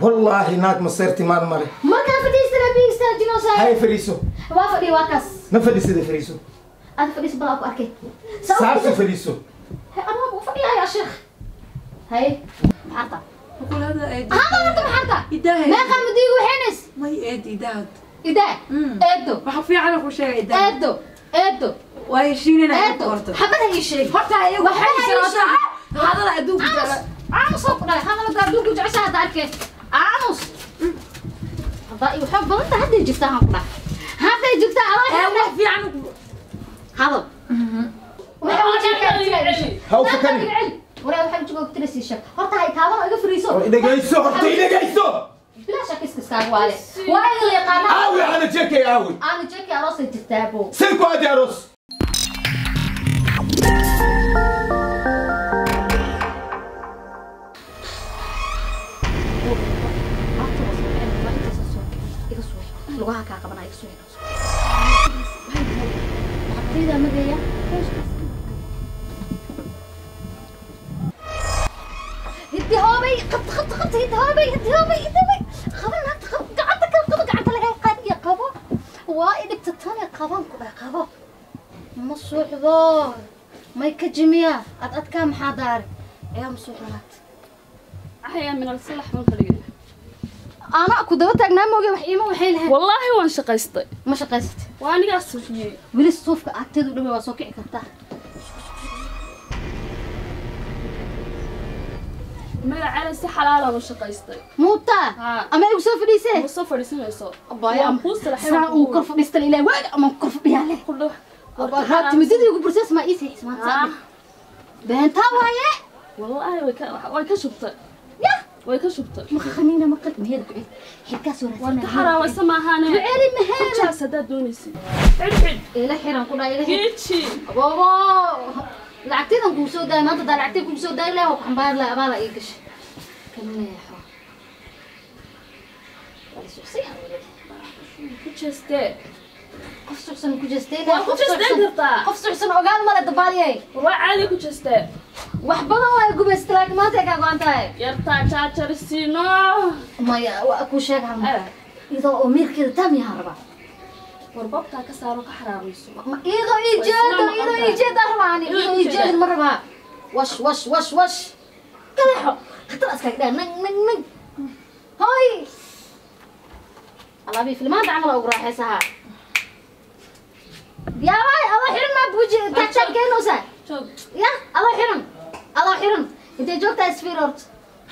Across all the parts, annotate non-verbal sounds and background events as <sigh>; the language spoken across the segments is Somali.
wallaahi naag maseerti maan mare. Hay saaxiib fadhiiso. Waa fadhiya waa kaas. Ma fadhiisada fadhiiso. Aad fadhiis balaa ku arkay. Saabsu fadhiiso. Anaa u fadhiyaaya sheekh. Hay maxaarta horta maxaarta meeqaa mudiigu waxaynays. May eedi idaha. idaa Mm. eedo Waxa fiican ku sheegay idaha. eedo eedo Waa heshiinina eedo qorto. xabad ha ii sheeg Horta ayagu waxay ha ii shiraataa. sheeg. Hadal adduunka jecel. aamus oo ku dhahay hadal gaadhuunku jecesha hadda arkeen aamus haddaa waxoog badan tahay hadday jirtaa aan ku dhaaf hadday jirtaa adaa wax fiican hadal هاو فكني ولا وحن تجوا ترسي شك. هرتا هاي تابا ايغا فريسو ايغا يسو هرتا ايغا يسو بلا شك اسكس كاغ والي وايغا يقانا اوي أنا جيكي اوي أنا جيكي اروس انت تابو سيكو ادي اروس lugaha kaa qaban ay kasoo helaso abdayda هدي هوبي قبط قبط قبط هدي هوبي هدي هوبي هدي هوبي خبرنا قعدت قبط قعدت لها قادية قبو وايدك تتاني قبان كذا قبو مصوح ضار ما يكجميا أت أتكام حضاري يا مصوح هات من الصلح من خليل ana ku daba taagnaa mooge wax iima waxay lahayd. Wallaahi waan shaqaystay. Ma shaqaysatay waa anigaa suufiyey. Weli suufka agteedu dhame waa soo kici kartaa. Magacana si xalaala ah ma shaqaystay. Muutaa ama igu soo fadhiisee ma soo fadhiisanayso. Abaayaa saa uu kor fadhiistan ilaa waaga ama kor fadhiyaale timidadii ugu bursaas maa ii seexis maanta beentaa waaye? Wallaahi way ka shubtay. ويك شفت ya ويك شفت maqaniina maqal miyada ku celi xilkaas وانت حرا وسما هانا duceeli maheeda جالسة دا دونيسي عد عد ila xiran ku dhaa ila xiran جيتشي boobo lacagtaydan kuu soo daaya maanta daa lacagtay kuu soo daaya leh waa ku xambaar leh abaala ii gashay kaneexo Wala suuqsay aan weli. كوتشستي qof suuqsan ku قفص حسن كجستين قفص حسن قفص حسن أقال مرة دبالي والله عالي كجستين وحبنا واي قبس تراك ما تيك أقوان تاي يرتا تشاتر السينو ما يا وأكو شيك هم إذا أمير كده تامي هربا وربابتا كسارو كحرام يسوع إذا إيجاد إذا إيجاد أهلاني إذا إيجاد مربا وش وش وش وش كلاحو خطر أسكاك ده نن نن نن هاي الله بيفلمان تعمل أقراحي سهار يا واي الله حرم ما بوجه أه، تحتك نوسا يا الله حرم الله حرم انت جوكت اسفير هرت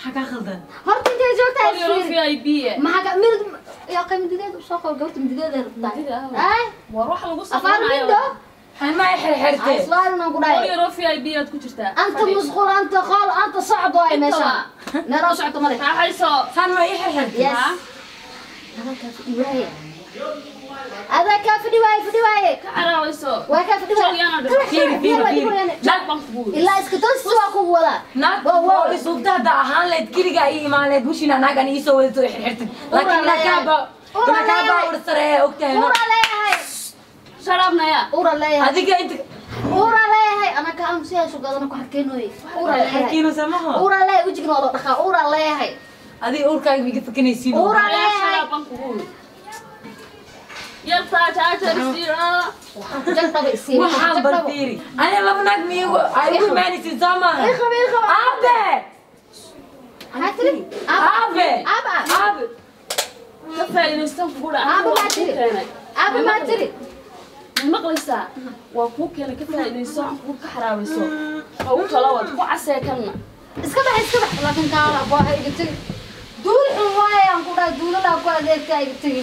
حكا خلدان. هرت انت جوكت اسفير يروح في أي بي ما حكا ميرد يا قيم دقيقة وشاقة وقوت مدقيقة ربطان أي؟ وأروح أنا قصة افار ميدو حين ما يحرحرتي أصلا أنا قراي يروح في أي بي كنت أنت مصغور أنت خال أنت صعب واي ماشا <laughs> نرى صعب مالك حيصو آه، كان ما يحرحرتي يس. هذا كافي هذا كافي ilaa iskatoos waa kugu wadaa naag isuugta haddaa ahaan layd keligaa ii imaan layd bushina naag an iisoo wadato xirxirtid laakiin nakaaba nakaaba ur sareeya ogtahay ura leeyahay sharabnaya ura leeyahay adiga inta ura leeyahay ana ka aan siyaashu gadana ku harkeenooye ura leeyahay ura leeyahay wejigna waa loo dhaqaa ura leeyahay adiga urkaaga miga fakanaysiin ura leeyahay يلقى تاجر وحام برديري أنا لم نجمي أي آه. إيه وماني في الزمن. إخوة إخوة إيه أبا هاتلي أبا أبا أبا كفالي نستنفقوا أبا ما تري أبا ما تري المقلسة وكوك أنا كفالي نستنفقوا كحراويسو أو تلاوت وعسى كنا اسكبح اسكبح لكن تعال أبوها يقتل دول حوايا أنقول دول لا أبوها ذيك يقتل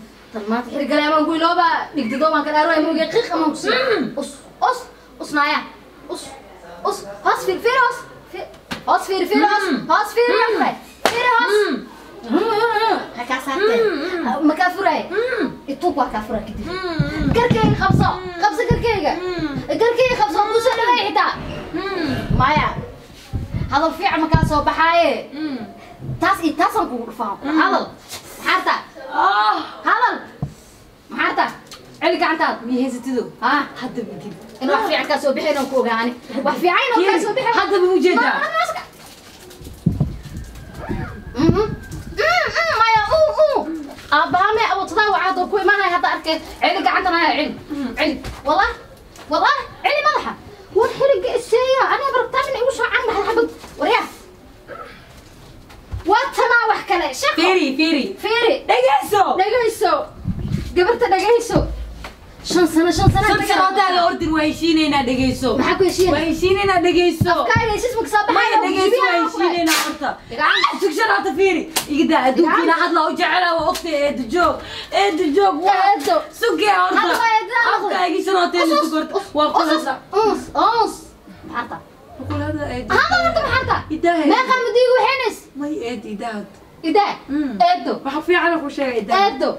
طلمات حرقة لي أمان قوي لوبا نقدي قوما كالأروي موجي قيق أمان قصي قص قص قص نايا قص قص هاس فير فير هاس هاس فير فير هاس هاس فير رفري فير هاس. هكاساتي مكافرة يتوقع كافرة كده كركي خبصة خبصة كركي كركي خبصة موسى لما يحتا مايا هذا في عمكاسو بحاية. تاس تاسن كور فاهم. هذا. حارتا آه هلال محارتا علي قعنتاد ويهزتدو ها هدا بجد إن واحد في عكاس وبحين وكوجاني واحد في عين وكاس وبحين هدا بوجدها أبامي أو تضاوع هذا كوي ما هاي حتى أركي علي قعنتنا هاي علي علي والله والله علي ملحة والحرق السيئة أنا بربطة من أي وش عم حبك inuu kaa soo bixin hadda ma u jeedaa maya aabbaame awatadaa waxaad ku imaanaya hadda arkay celi gacantana haya celi celi wallah wallah celi madaxa war xiriga iseeya aniga barabtaa min igu soo can baxda xabad waryaa waa tanaa wax kale shaqo fiiri. Fiiri fiiri dhegeyso dhagayso gabarta dhagayso shan sano shan sano san sanotaada ordin waa heshiinaynaa dhegeyso maxaa ku heshiina waa heshiinaynaa dhegeyso may eed idaad idaa Mm. eedo waxa fiican ku sheegay idaad eedo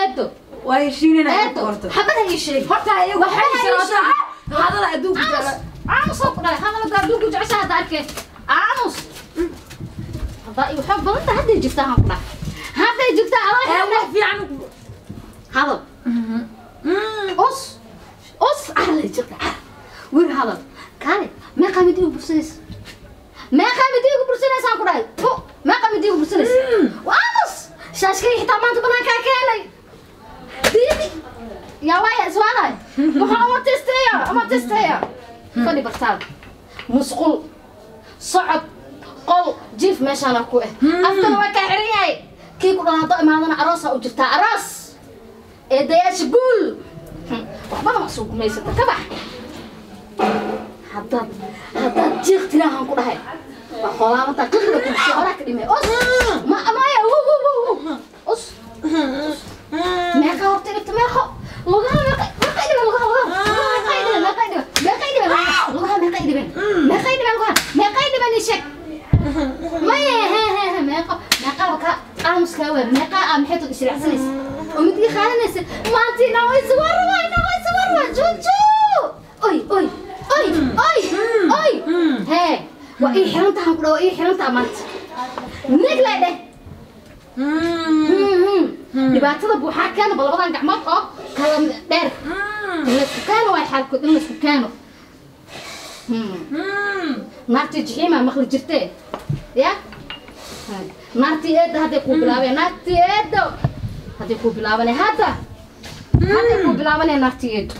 eedo waa heshiinaynaa eedo horta xabad ha ii sheeg horta ayagu waxay ha ii sanotaa sheeg. hadala adduunka aamus jecela aamus oo ku dhalay hadalka adduunku jecesha hadda arkeen aamus hadda iyo xoog badanta hadday jirtaa han ku dhahay hadday jirtaa ee adaa wax fiican hadal us us arlay jirta wir hadal kaale meeqaa mid igu bursanaysa meeqaa mid igu bursanaysa aan ku dhahay? Meeqaa mid igu bursanaysa? Waamus shaashkay xitaa maanta banaankaa keenay. Diidi! Yaa waaya iswaalay <laughs> waxaa uma testeeya uma testeeya fadhi bartaada musqul. Socod. Qol. Jiif meeshaana ku eh. Afkana waa kaa xiran yahay. Kii ku dhan haddo imaadana aroosaa u jirtaa. Aroos! Eedayaasha guul! Waxbana wax soo gumaysata ka bax haddaad haddaad jiiqtina waxaan ku dhahay waa xoolaa mataa qirqira kubsi horaa ka dhimay os ma maya wow wow wow os meeqa horta dhibta meeqo lugaha meeqay meeqay dhiben lugaha lugaha meeqay dhiben meeqay dhiben meeqay dhiben lugaha meeqay dhiben meeqay dhiben lugaha meeqay dhiben ii sheeg maya he he he meeqo meeqaba ka qaamuskaa waa meeqaa aa maxay tod ishilicsanaysa oo midkii qaadanaysa maantii nawaysa waa rabaa nawaysa waa rabaa joojoo hee waa ii xiran tahan ku dha waa ii xiran taha maanta nig lay dheh dhibaatada buuxaa keena ba labadan gacmood oo kala dheer in laysku keeno waay xaalkood in laysku keeno naartii jixiimaa maqli jirtee ya naartii eedda hadday kuu bilaabeen naartii eeddo hadday kuu bilaabane hadda hadday kuu bilaabane naartii eeddo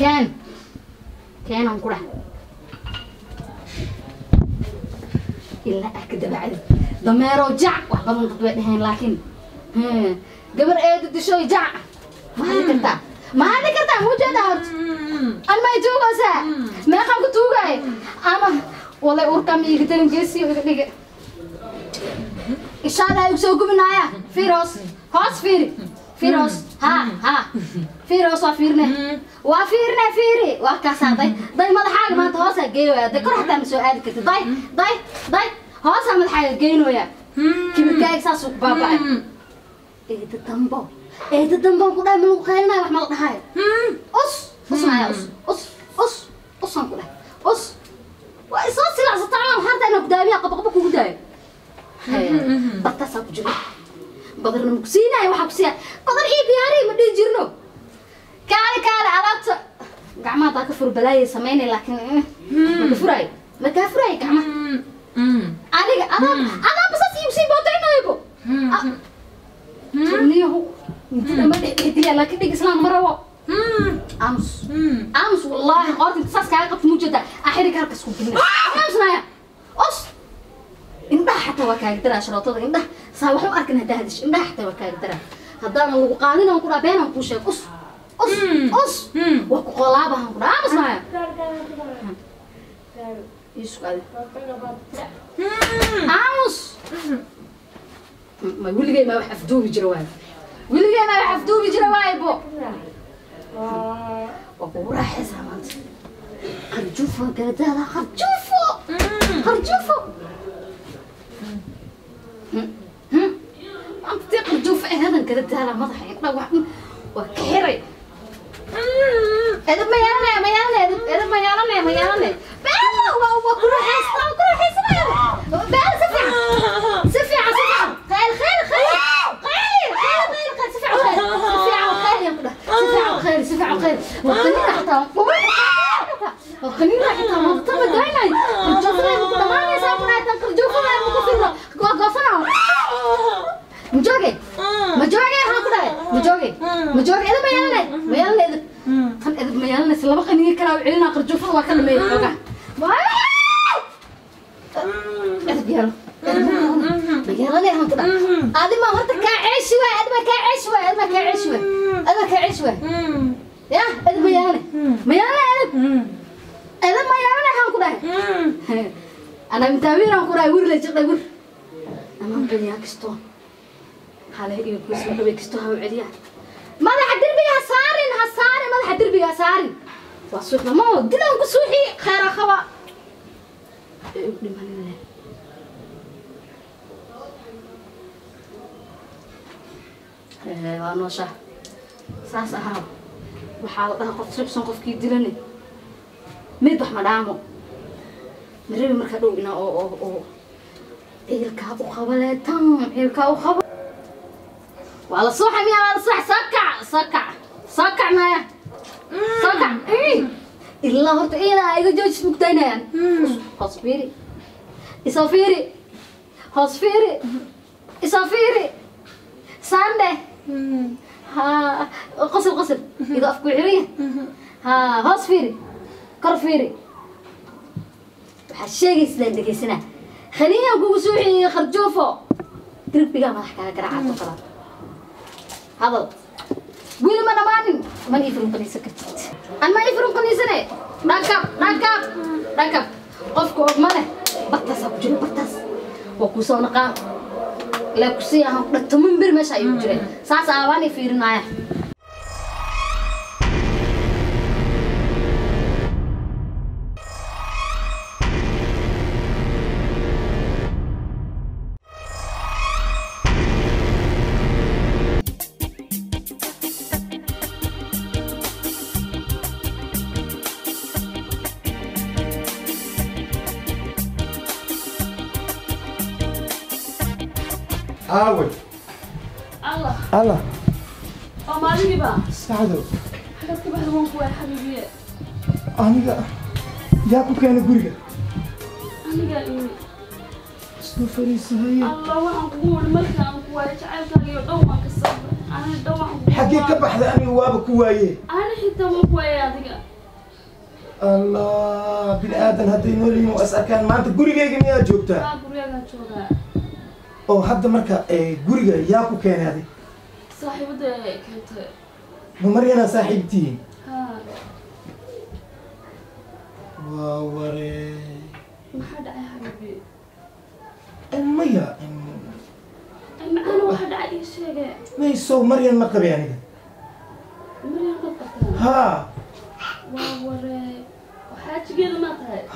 keen keenan ku dhah ilaa ah ka dabacdi dameerow jac wax badan dad way dhaheen laakiin gabar eeda dishoy jac ma hadi kartaa ma hadi kartaa ma u jeedaa horta an may tuugaysaa meeqaan ku tuugay ama walay urkam iga talin geesiyo iga dhige inshallah igu soo gubinaaya fiir hoos fiiri fiir hoos ha ha fiir hoos waa fiirne. Waa fiirne fiiri. Waa kaasaa day day madaxaaga maanta hoosaa geeyoya day kor xataa ma soo aadi karti day day day. Hoosaa madaxaaga geynoya kibirkaaga saasuu ku baaba'ay. Eeda dambo. Eeda dambo ku dhahay ma lagu qaylinayo wax ma la dhahayo us usnaya us. Us us usaan ku dhahay. Us. Waa isoo silacsataa amaan harta inaa gudaamiya qabaqaba kugu daayo? Bartaasaa ku jira badarna maku siinaayo waxaa ku siiya badar ii diyaariy ma dhihi jirno kaale kaale alaabta. Gacmaha daa ka fur balaayay samaynay laakiin maka furaayo makaa furaayo gacmaha. Aniga adaa adaa basas iigu sii bootaynaybo niyahu ma dhexdhexdiya laakiin dhig islaan ma rabo aamus. Aamus wallaahi qoorta inta saas kaaga qabta mujeeda axiriga halkas ku gilna aamusnaya os. Indhaha xataa waa kaaga daraa sharootada indhaha. Saa wax u arkin haddaa hadish indhaha xataa waa kaaga daraa. Haddaanan lagu qaadin aan ku dhaa beenaan kuu sheeg. Us Os, yeelanay ma yeelanay edab edab ma yeelanay han ku dhahay ana mtaawiin han ku dhahay wir la jiqday wir ama celiyaa kastoo hale iyo kusma dhawe kastoo ha u celiyaa madaxa derbiga ha saarin ha saarin madaxa derbiga ha saarin waa suuxna ma dilan ku qaba ee u dhimanina ee waa noosha saas ahaa waxaa la dhahaa qof ribsan qofkii dilani. Mid wax ma dhaamo. Marabi markaa dhow ina oo oo ciilkaa u qaba leetan ciilkaa u qaba. Waa la soo xamiyaa waa la soo soo kac soo kac soo kac maya soo kac ilaa horta ilaa iga joojis mugdaynayaan hoos fiiri. Isoo fiiri. Hoos fiiri. Isoo fiiri. Sande ها غسل غسل. إذا أفكوا عرية. ها هاس فيري. كر فيري. وحشيقي سلان سنة. خليني أقول سوحي خرجوفو قلب بقى ما حكا قرعة تقرأ هذا. ويل ما نباني ما يفرون قني سكتت أنا ما يفرون قنيسة راكب راكب راكب قفكو أغمانه بطاسة كجري بطاس وكوسون قام lee ku sii dhag toman bir meesha ayuu jiray saas aabaani fiirinaya الأول الله. الله. أو ما ادري بقى استعدوا حكتك بعد وين كوي حبيبي. أنا يا كنت كان غريغا أنا قال اني شنو فريسه هي الله وحن قول ملك أنا كوي جعلتها يو دوما كسبت أنا دوما حكي كبحدا اني أنا حتى وكوايه ادق الله. بالآدم هدي نوري وأسأل كان ما أنت قريقة يا جوبتا. قريقة جوبتا oo hadda marka eh, guriga yaa ku keenay adig saaxiibada ay keentay. Ma maryanaa saaxiibtihiin ha waa ware. Maya maysow maryan ma qabi aniga? Haa.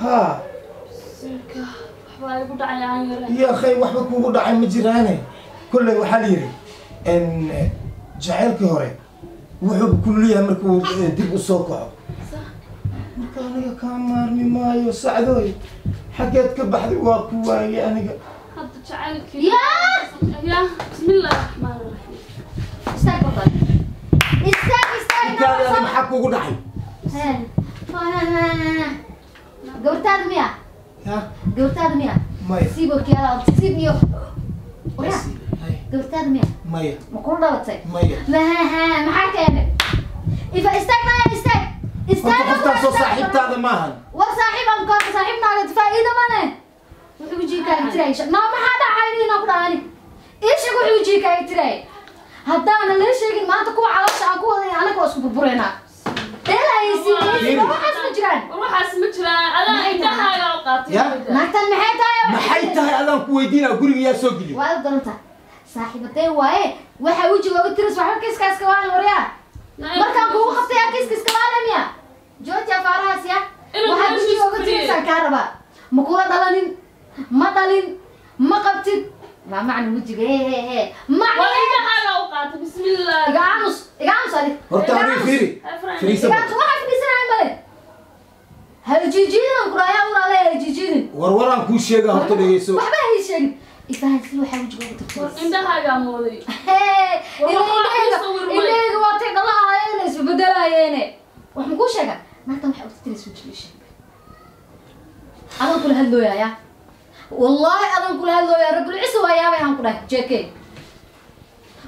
Haa يا أخي وحبك وقول دعي مجراني كله وحاليري إن جعلك هوري. وحب كلية مركو دب السوق مركانا كان مارمي مايو سعدوي. حقيت كبحدي واكواي يعني. أنا هذا جعلك. يا يا بسم الله الرحمن الرحيم. استاك بطل. استاك استاك هذا محكو إيه. قدعي ها ها ها ها قبرتاد مياه gabartaada miya ya miya maya siib iyo Waya, Hay, gabartaada miya maya ma kula dhalatay maya maha maxaa keenay ifa istaag maya istaag istaag horta qoftaasoo saaxiibtaada maahan war saaxiib aan ka saaxiib naaga faa'iido mane wuxuu jiikaa tiray noo maxaa dhacay inaa ku dhacani iishig wuxuu jiikaa tiray haddaana la sheegin maanta kuwa caloosha aan ku waday anaga waa isku burbureynaa Maxay tahay? adaan ku weydiinaa guriga yaa soo geliyo. Waa garanta waaye waxa tiris waxba kiiskaaska waryaa markaan kiiskiska ya waxaad tirisaan kaa rabaa. Ma kula dhalanin ma dhalin ma qabtid adiga aamus. fiiri fariisa iga aamus waxaa fadhiisanaya male haljiijidin ku mooday ileyga waa wajigiisha hadlooyaya wallahi adan kula hadlooya rabulcisa waa yaabay aan ku dhahay. Jeke.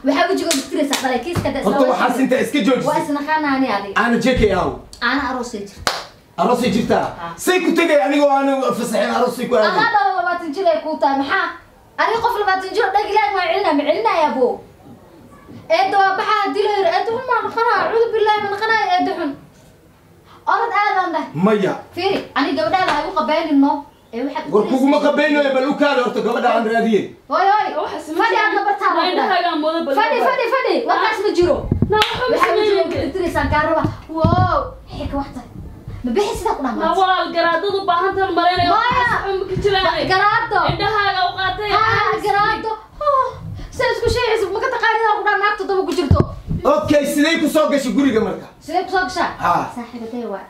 Waxaa wajiga utiraysaa dhalay kiiska da horta waxaas inta iska waa joojisay isnaqaanaani adig aana jekay aw ana aroosay jirta. Aroosay jirtaa? Say ku tegay anigoo aan fasaxin aroosay ku aaday dhalo labaatan jir ay kuu tahay maxaa? Aniga qof labaatan jir dhag ilaah maa celinaa ma celinaya bo eedda waa baxaa dilayr eedda xun maa dhaqanaa cudu billahi ma dhaqanaya eedda xun. Orad aadaan dhah maya. Fiiri aniga gabadhaada ha u qabeynino ee waxaad war kuguma qabaynayo bal u kaada horta gabadha aan raadiyey hoy hoy fadhi aad nabartaa Waa indhahaagaa mooday bal fadhi fadhi warkaas ma jiro na waxba ma waxaa sameeyeen utiraysaan kaaraba wow xika waxta ma bixi sidaa ku na dhamaata walaal garaadadu baahantan malaynayo Maya. waxba ma ka jiraan garaado indhahaaga u qaatay garaado sa isku sheegaysa maka taqaanidaa ku dhaa naagta daba ku jirto okay sidee ku soo gashay guriga marka sidee ku soo gashaa Ha. saaxiibaday waa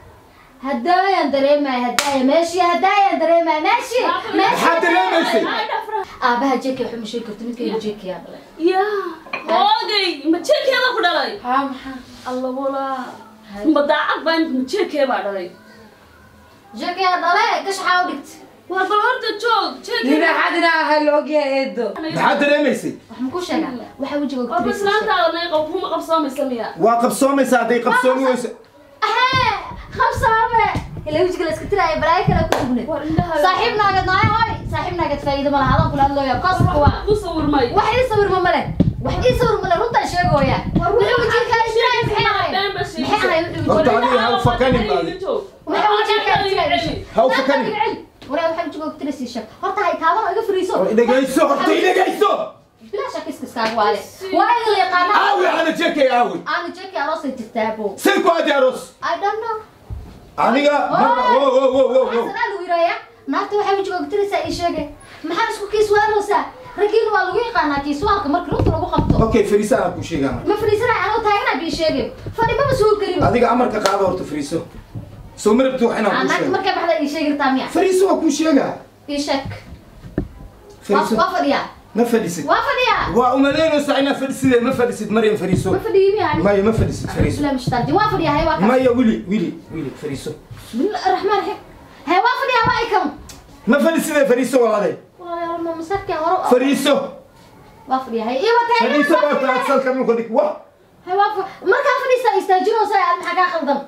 هدايا دريما هدايا ماشي هدايا دريما ماشي ماشي. حتى لا ماشي. آه بها جيك يا حمشي قلت لك يا جيك يا يا هودي ما تشيك يا ابو دراي ها الله ولا ما ضاعت بنت ما تشيك يا ابو دراي جيك يا ضلي كش حاولت. وأنا في الأرض تشوك تشيك لنا حدنا هلوك يا ايدو حد لا ميسي. وحمكوش أنا. وحوجي وقت بس لا تعرف أنا قبصومي قبصومي سميا وقبصومي ساعتي قبصومي سامع إلا وجهك لا سكتنا يا براي كلا كتبنا صاحبنا قد ناي هاي. صاحبنا قد فايدة ما هذا كل الله يا قصد هو صور ماي واحد يصور ما ملك. واحد يصور ما رد الشيء ويا ولو وجهك لا شيء محي محي رد عليه هاو فكاني بالي محي وجهك لا شيء هاو فكاني ولا waxaan joogaa ku tirsi shaq horta hay taabano iga fariiso dhageyso horta dhageyso bila shaq iska saagu wale waa ila yaqaana aawi ana jeekay aawi ana jeekay aroos inta taabo say ku aad aroos i don't know. Aniga marka naagta waxay wajiga ku tiraysaa ii sheege maxaa isku kiiswaaroosaa raggiina waa lagu yaqaanaa kiiswaarka marka runta lagu qabto. Okay fariisa aan ku sheegaa marka ma fariisanay anoo taagana bii sheegay. Fadhi mama soo kariba adiga amarka qaada horta fariiso. Soo marabti wax inaan ku naagta sheego markay baxda ii sheegi kartaa miya? Fariiso waa ku sheegaa. Ii sheeg. Fariiso. Waa fadhiyaa ما فلست وا وأمالين وسعينا فلسية ما فلست مريم فريسو ما فدي يعني. ما ما فلست فريسو لا مش تردي وافديا هاي واكم ما يا ولي ولي ولي فريسو بسم الله الرحمن الرحيم. هاي وافديا وايكم ما فلسية فريسو والله والله يا رب مسكة ورقة فريسو وافديا هاي. ايوا وتهيا فريسو ما تحصل كم خدك وا. هاي وافديا ما كان فريسو يستأجروا ساعة المحكاة خلدم.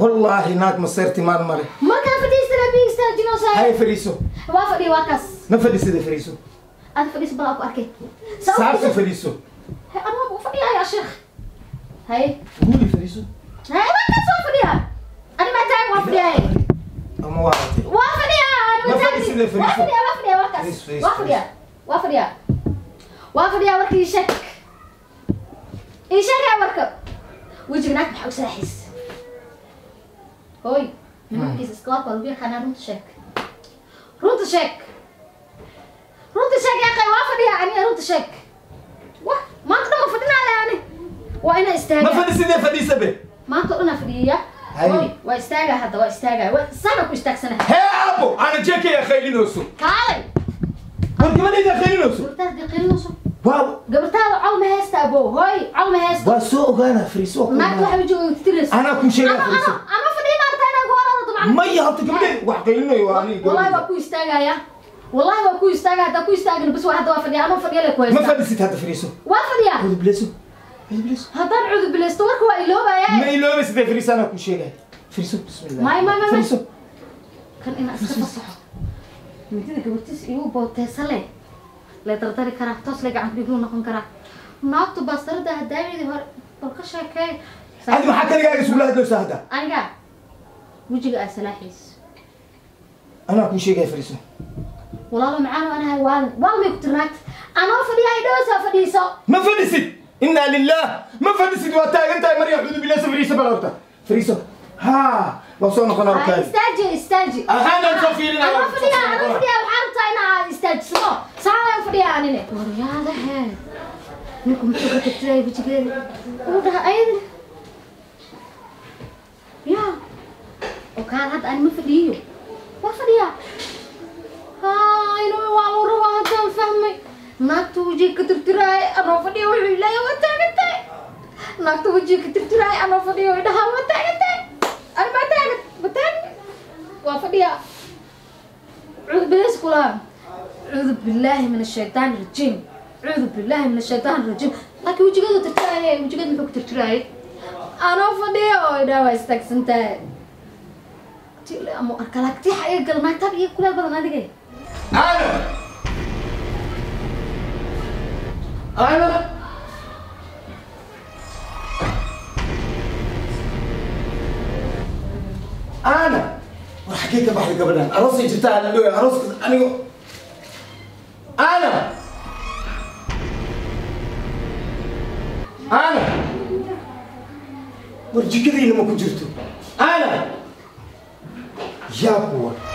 والله هناك مسيرتي ما مري ما كان فريسو يستأجروا ساعة هاي فريسو وافديا واكس ما فلسية فريسو أنا فليس بلا أكو أركي سابسو فليسو. هاي أنا أبو فليها يا شيخ. هاي. قولي فليسو. هاي ما كنت سوى فليها أنا ما تعرف وافليها أما وافليها وافليها أنا ما تعرف وافليها وافليها وافليها وافليها وافليها وافليها وركي شك. إيشك يا وركب. وجبناك بحق سلاحيس هوي. من كيس اسكلاك والبير خانا رونت شك. رونت شك. Runta sheeg yaa qay waa fadhiyaa? Aniga runta sheeg wah maanta dhan ma fadhinaa ani? Waa inaa ma istaagaa fadhisidee fadhiisa be? Maanta o dhan aa fadhiyaya waa istaagaa hadda waa istaagaa. Waa sana ku istaagsanahay hee aabo ana jekaya qaylinooso kaalay. War gabadhayda qaylinooso gabartaada dee qilinayso waa gabartaada col ma heesta abo hooy col ma heesta. Waa soo ogaana ku naagta waxa wajiga titiraysa anaa ku sheegaa fariiso ama fadhiya maarta inaa goorada dabcan maya horta gabadheed wax qaylinayo waa aniga wallahi waa ku istaagaya wallahi waa ku istaagaya haddaa ku istaagin bas hadda waa fadhiya anoo fadhiya le ku ma haysta. fadhisid hadda fariiso waa fadhiya. Cudubleso cudubleso haddaan cudubilaysto warka waa iloobaya. Ma iloobaysidee fariiso anaa ku sheegaya fariiso bismillah. May, may, may, fariiso kan inaa iska fasaxo. Midida gabartiis igu booteesa le le dardari karaa toos le gacan kudhiglu noqon karaa. Naagtu baastarada hadaayadii hore bal ka sheekee adi maxaa kaligaaga isugula hadloosa hadda? Aniga wejiga aa salaaxiis anaa ku sheegaya fariiso walaalo macaano anahay waal waal may ku tirnaagta anoo fadhiya idhowsaa fadhiiso? Ma fadhisid? Inaa lilah ma fadhisid? Waa taagan tahay maryam cudubleso fariiso bal horta fariiso ha! Waa soo noqon Ay, hortaadi istaaji. Istaaji ahaanaan soo fiirinaya anoo fadhiya anoo fadhiya? Waxaa rabtaa inaa istaajiso saanaan fadhiya anine waryaadahe ninku muxuu ka tirtiraya wejigeeda uu dhaha ayadana ya. Oo kaan hadda ani ma fadhiyo. Waa fadhiyaa naagta wejiga ka tirtiraaya anoo fadhiya wuxuu ilaahay waa taagan tahay naagta wejiga ka tirtiraaya anoo fadhiya way dhahaa waa taagan tahay ani baa taagan ma taagan waa fadhiyaa cuudu bilis kulaha cuudu billaahi min ashaytaan rajiim cuudu billaahi min ashaytaan rajiim laakiin wejigeedu tirtiraaya wejigeed muxuu ka tirtiraayay anoo fadhiya oo idhaa waa istaagsan tahay ama arkalaagtixa iga gal naagtaab iyo kuleel badan adige Ana! Ana! Ana! War xaggee ka baxday gabadhan? Aroosay la dhowyahay. Arooska anigo... Ana! Ana! War jikadayna ma ku jirto? Ana! Yaa kuwa.